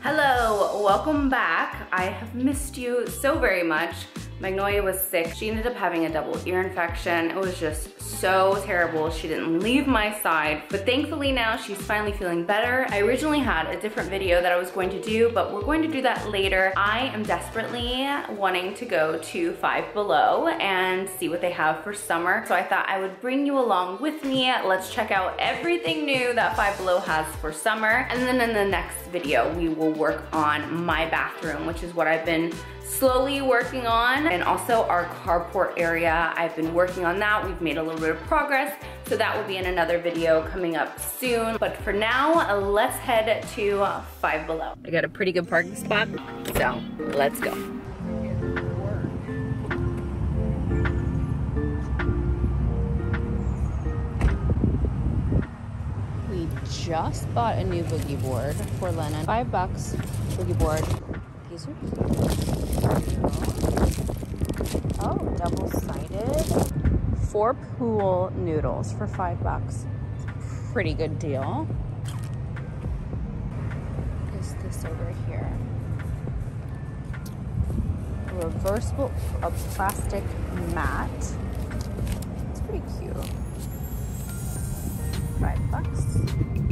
Hello, welcome back. I have missed you so very much. Magnolia was sick. She ended up having a double ear infection. It was just so terrible. She didn't leave my side, but thankfully now she's finally feeling better. I originally had a different video that I was going to do, but we're going to do that later. I am desperately wanting to go to Five Below and see what they have for summer. So I thought I would bring you along with me. Let's check out everything new that Five Below has for summer. And then in the next video, we will work on my bathroom, which is what I've been slowly working on and also our carport area. I've been working on that. We've made a little bit of progress. So that will be in another video coming up soon. But for now, let's head to Five Below. I got a pretty good parking spot, so let's go. We just bought a new boogie board for Lennon. Five bucks, boogie board. These Oh, double-sided. Four pool noodles for five bucks. Pretty good deal. Is this over here? Reversible a plastic mat. It's pretty cute. Five bucks.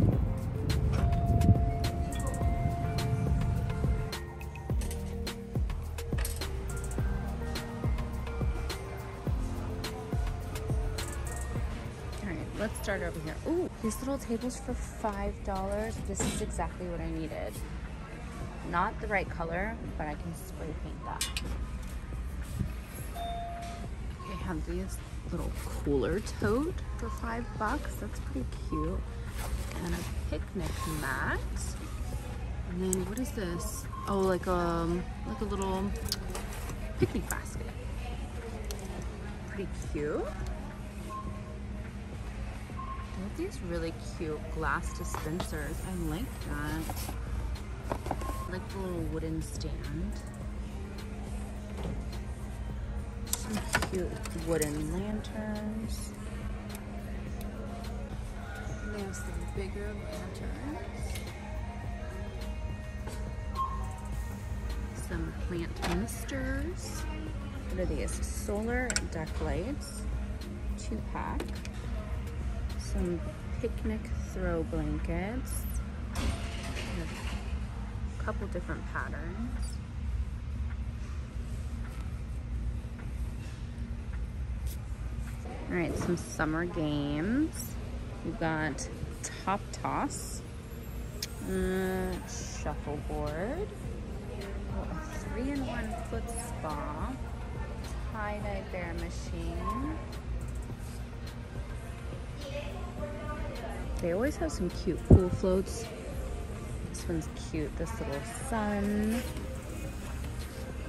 Over here. Ooh, these little tables for $5. This is exactly what I needed. Not the right color, but I can spray paint that. They have these little cooler tote for five bucks. That's pretty cute. And a picnic mat. And then what is this? Oh, like a, um, like a little picnic basket. Pretty cute these really cute glass dispensers. I like that. I like the little wooden stand. Some cute wooden lanterns. they have some bigger lanterns. Some plant misters. What are these? Solar deck lights. Two pack some picnic throw blankets. A couple different patterns. All right, some summer games. We've got Top Toss, uh, Shuffleboard, oh, a three-in-one foot spa, tie-dye bear machine, They always have some cute pool floats. This one's cute, this little sun.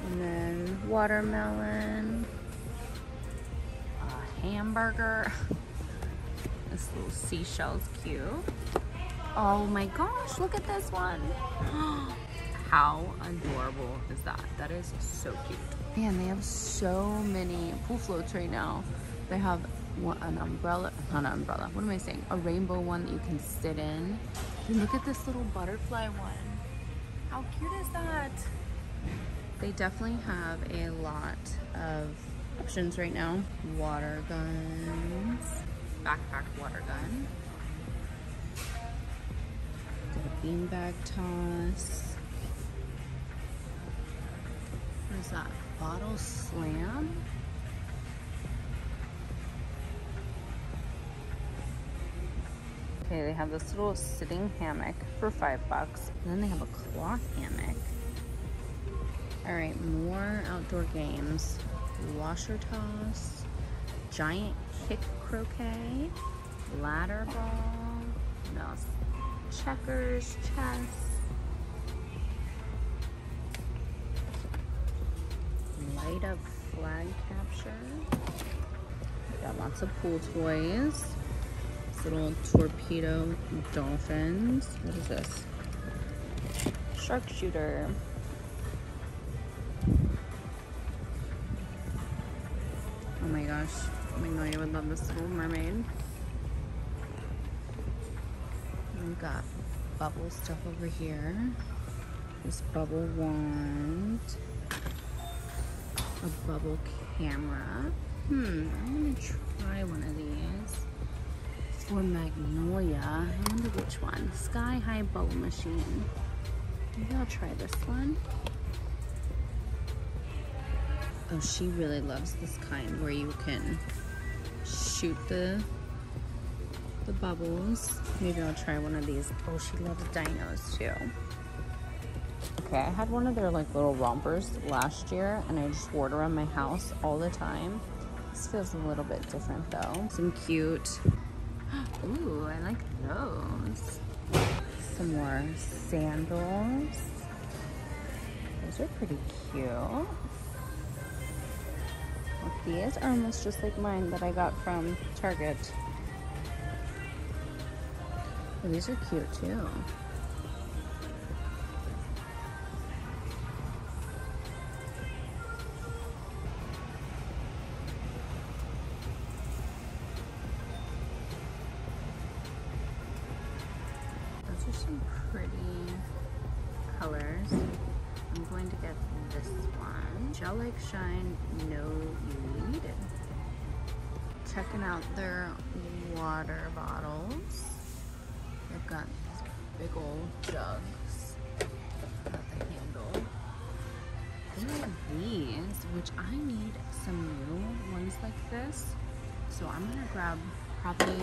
And then watermelon. A hamburger. this little seashell's cute. Oh my gosh, look at this one. How adorable is that? That is so cute. Man, they have so many pool floats right now. They have an umbrella, not an umbrella, what am I saying? A rainbow one that you can sit in. And look at this little butterfly one. How cute is that? They definitely have a lot of options right now. Water guns, backpack water gun. Got a beanbag toss. What is that? Bottle slam? Okay, they have this little sitting hammock for five bucks. And then they have a cloth hammock. All right, more outdoor games. Washer toss, giant kick croquet, ladder ball? Checkers, chess, light up flag capture. Got lots of pool toys little torpedo dolphins. What is this? Sharpshooter. Oh my gosh. Magnolia would love this little mermaid. We've got bubble stuff over here. This bubble wand. A bubble camera. Hmm, I'm gonna try one of these. For Magnolia. I wonder which one. Sky High Bubble Machine. Maybe I'll try this one. Oh, she really loves this kind where you can shoot the the bubbles. Maybe I'll try one of these. Oh, she loves dinos too. Okay, I had one of their like little rompers last year and I just wore it around my house all the time. This feels a little bit different though. Some cute, ooh, I like those. Some more sandals. Those are pretty cute. These are almost just like mine that I got from Target. These are cute too. Got these big old jugs. Got the handle. They have these, which I need some new ones like this. So I'm gonna grab probably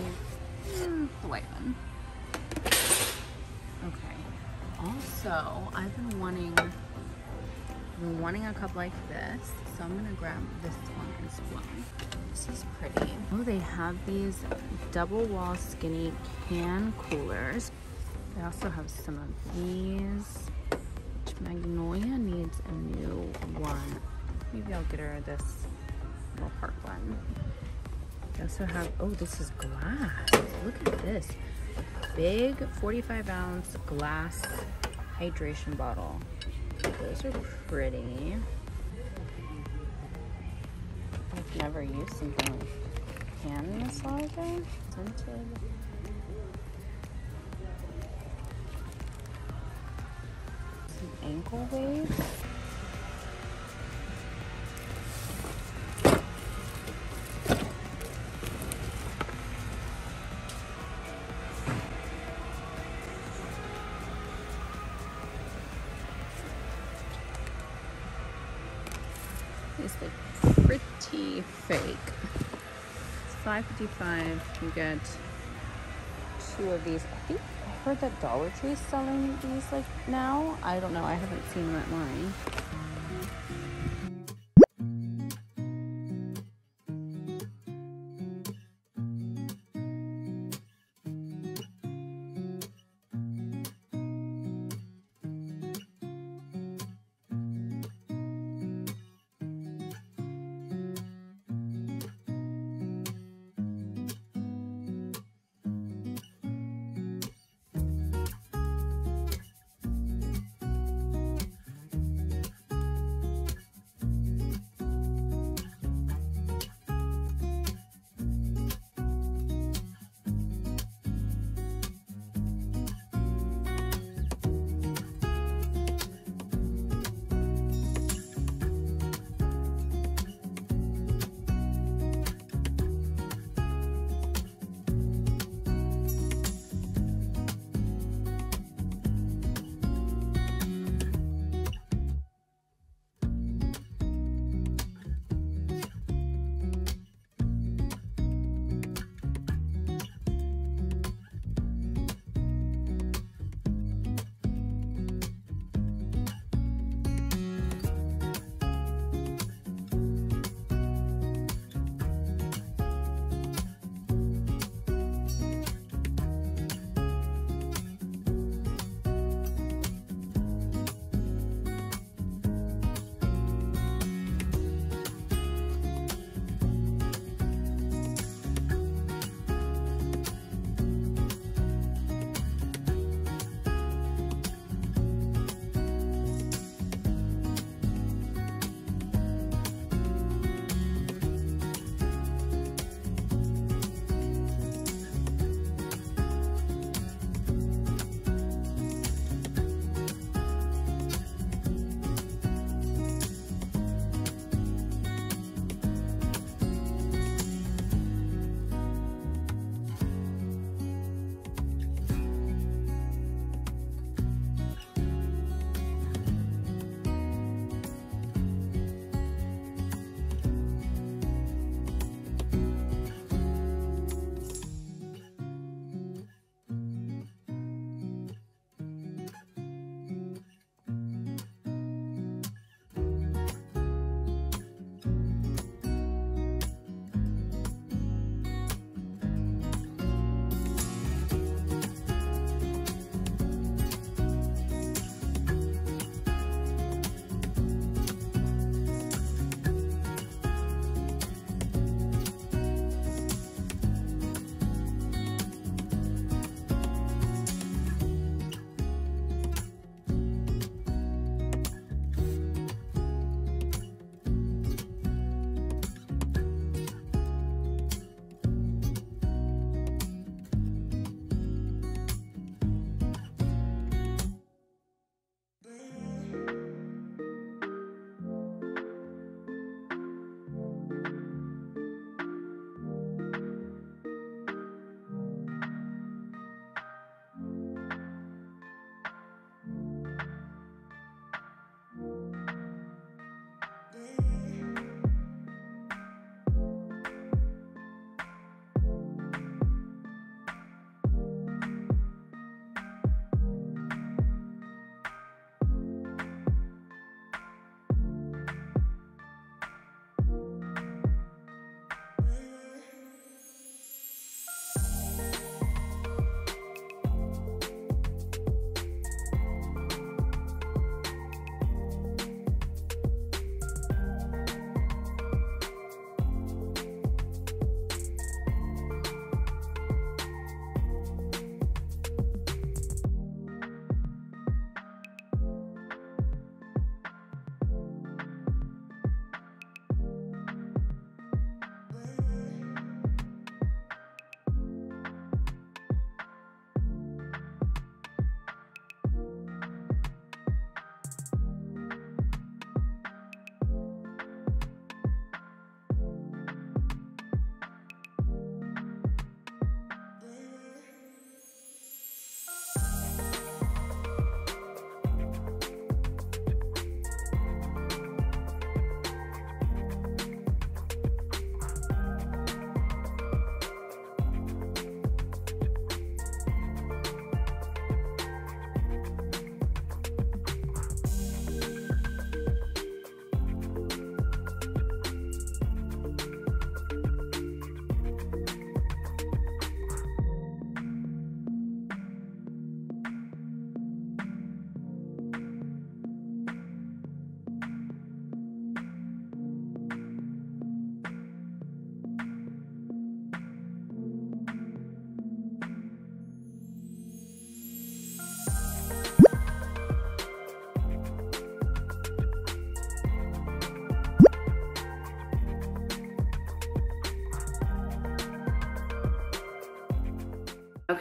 mm, the white one. Okay. Also, I've been wanting been wanting a cup like this, so I'm gonna grab this one This is pretty. Oh, they have these double wall skinny can coolers. They also have some of these. Which Magnolia needs a new one. Maybe I'll get her this little park one. They also have, oh, this is glass. Look at this. Big 45 ounce glass hydration bottle. Those are pretty. Never used something like hand massager. Scented. Some ankle weights. It's like pretty fake. It's 5.55. You get two of these. I think I heard that Dollar Tree is selling these like now. I don't know. I haven't seen them at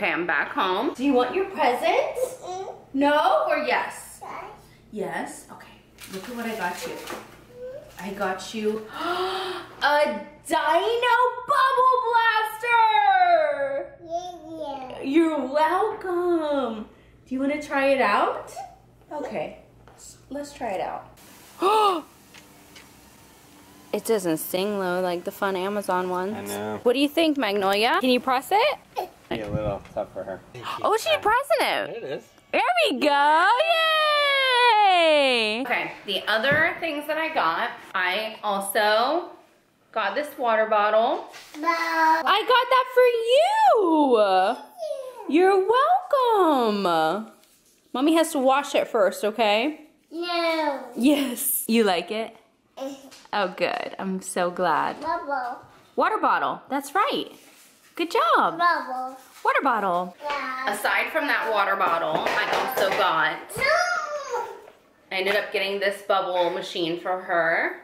Okay, I'm back home. Do you want your present? No or yes? Yes? Yes? Okay. Look at what I got you. I got you a Dino Bubble Blaster! Yeah, You're welcome. Do you want to try it out? Okay, let's try it out. it doesn't sing low like the fun Amazon ones. I know. What do you think, Magnolia? Can you press it? Be a little tough for her. Oh, she's pressing it. It is. There we go. Yay! Okay, the other things that I got, I also got this water bottle. I got that for you. You're welcome. Mommy has to wash it first, okay? No. Yes. You like it? Oh, good. I'm so glad. Bubble. Water bottle. That's right. Good job. Bubble. Water bottle. Yeah. Aside from that water bottle, I also got No. I ended up getting this bubble machine for her.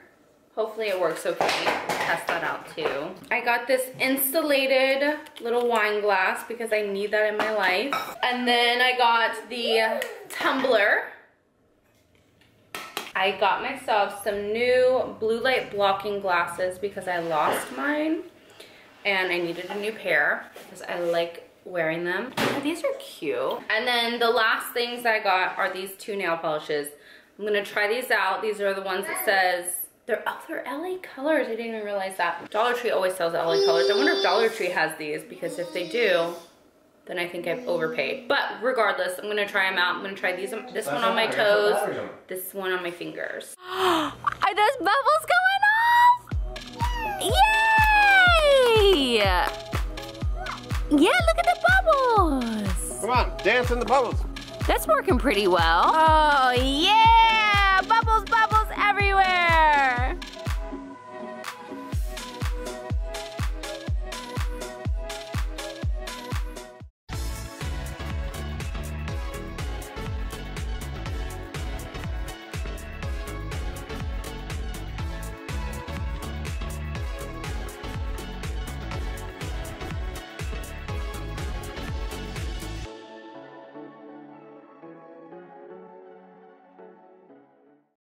Hopefully it works okay. Test that out too. I got this insulated little wine glass because I need that in my life. And then I got the tumbler. I got myself some new blue light blocking glasses because I lost mine and I needed a new pair because I like wearing them. These are cute. And then the last things I got are these two nail polishes. I'm gonna try these out. These are the ones that says, they're, oh, they're LA colors. I didn't even realize that. Dollar Tree always sells LA colors. I wonder if Dollar Tree has these because if they do, then I think I've overpaid. But regardless, I'm gonna try them out. I'm gonna try these, um, this one on my toes, this one on my fingers. Are those bubbles going off? Yay! Yeah, look at the bubbles. Come on, dance in the bubbles. That's working pretty well. Oh, yay!